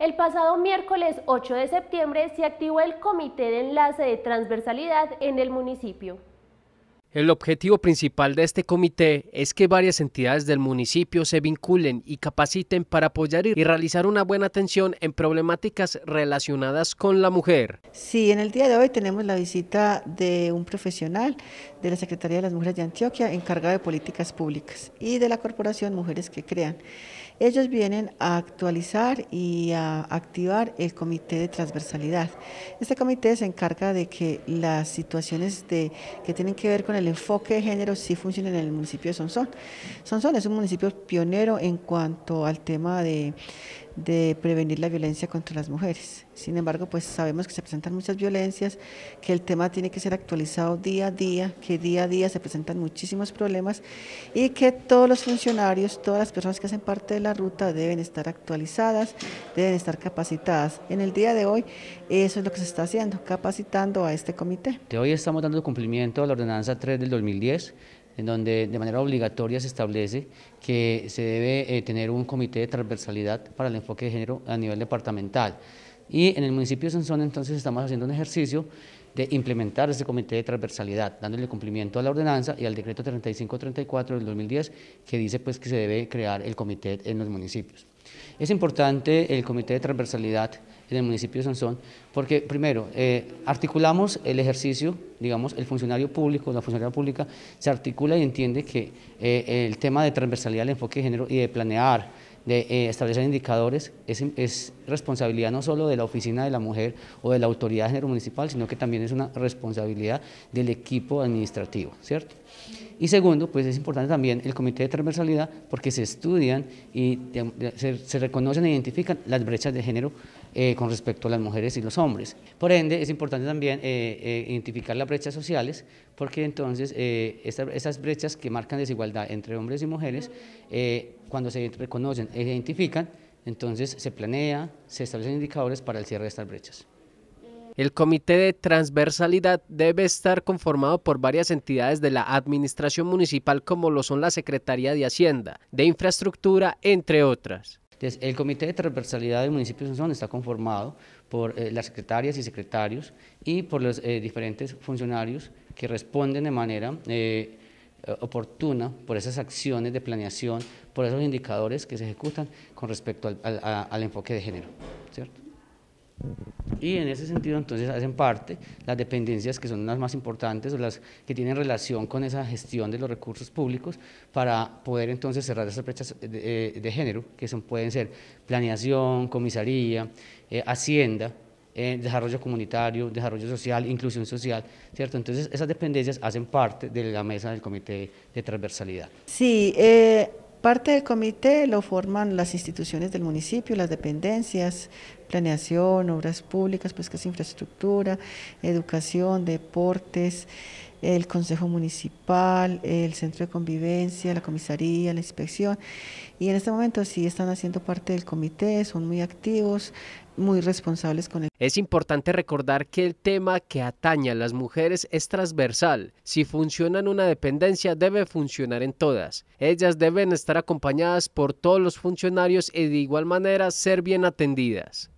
El pasado miércoles 8 de septiembre se activó el Comité de Enlace de Transversalidad en el municipio. El objetivo principal de este comité es que varias entidades del municipio se vinculen y capaciten para apoyar y realizar una buena atención en problemáticas relacionadas con la mujer. Sí, en el día de hoy tenemos la visita de un profesional de la Secretaría de las Mujeres de Antioquia encargado de políticas públicas y de la Corporación Mujeres que Crean. Ellos vienen a actualizar y a activar el comité de transversalidad. Este comité se encarga de que las situaciones de, que tienen que ver con el enfoque de género sí funcionen en el municipio de Sonsón. Sonsón es un municipio pionero en cuanto al tema de de prevenir la violencia contra las mujeres. Sin embargo, pues sabemos que se presentan muchas violencias, que el tema tiene que ser actualizado día a día, que día a día se presentan muchísimos problemas y que todos los funcionarios, todas las personas que hacen parte de la ruta deben estar actualizadas, deben estar capacitadas. En el día de hoy eso es lo que se está haciendo, capacitando a este comité. De hoy estamos dando cumplimiento a la ordenanza 3 del 2010 en donde de manera obligatoria se establece que se debe eh, tener un comité de transversalidad para el enfoque de género a nivel departamental. Y en el municipio de Sansón entonces estamos haciendo un ejercicio de implementar ese comité de transversalidad, dándole cumplimiento a la ordenanza y al decreto 3534 del 2010 que dice pues que se debe crear el comité en los municipios. Es importante el comité de transversalidad en el municipio de Sansón, porque primero, eh, articulamos el ejercicio, digamos, el funcionario público, la funcionaria pública, se articula y entiende que eh, el tema de transversalidad del enfoque de género y de planear, de eh, establecer indicadores, es, es, responsabilidad no solo de la oficina de la mujer o de la autoridad de género municipal, sino que también es una responsabilidad del equipo administrativo, ¿cierto? Y segundo, pues es importante también el comité de transversalidad porque se estudian y se, se reconocen e identifican las brechas de género eh, con respecto a las mujeres y los hombres. Por ende, es importante también eh, eh, identificar las brechas sociales, porque entonces esas brechas que marcan desigualdad entre hombres y mujeres, cuando se reconocen e identifican, entonces se planea, se establecen indicadores para el cierre de estas brechas. El comité de transversalidad debe estar conformado por varias entidades de la administración municipal como lo son la Secretaría de Hacienda, de Infraestructura, entre otras el Comité de Transversalidad del municipio de Sonsón está conformado por eh, las secretarias y secretarios y por los eh, diferentes funcionarios que responden de manera eh, oportuna por esas acciones de planeación, por esos indicadores que se ejecutan con respecto al, al enfoque de género. ¿cierto? Y en ese sentido entonces hacen parte las dependencias que son las más importantes o las que tienen relación con esa gestión de los recursos públicos para poder entonces cerrar esas brechas de, género, que son, pueden ser planeación, comisaría, eh, hacienda, eh, desarrollo comunitario, desarrollo social, inclusión social, ¿cierto? Entonces esas dependencias hacen parte de la mesa del comité de transversalidad. Sí, eh, Parte del comité lo forman las instituciones del municipio, las dependencias, planeación, obras públicas, pescas, infraestructura, educación, deportes, el Consejo Municipal, el Centro de Convivencia, la Comisaría, la Inspección. Y en este momento sí están haciendo parte del comité, son muy activos, muy responsables con él. Es importante recordar que el tema que atañe a las mujeres es transversal. Si funciona en una dependencia, debe funcionar en todas. Ellas deben estar acompañadas por todos los funcionarios y de igual manera ser bien atendidas.